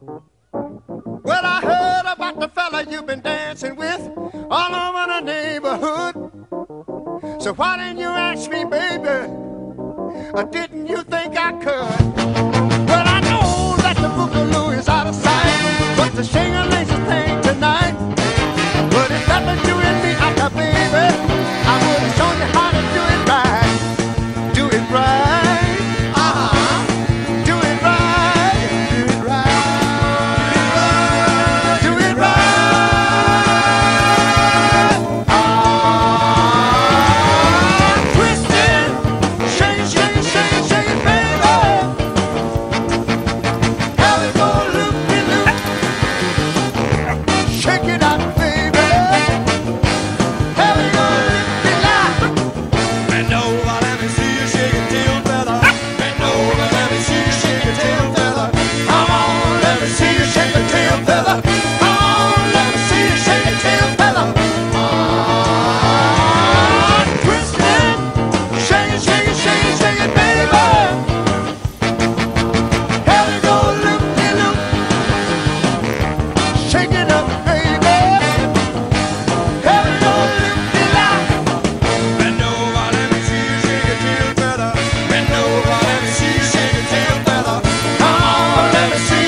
Well, I heard about the fella you've been dancing with all over the neighborhood. So why didn't you ask me, baby? Or didn't you think I could? never see.